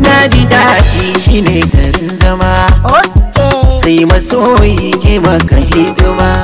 na ji daɗi shine garin zama. Sai masoyi ke maka hidima.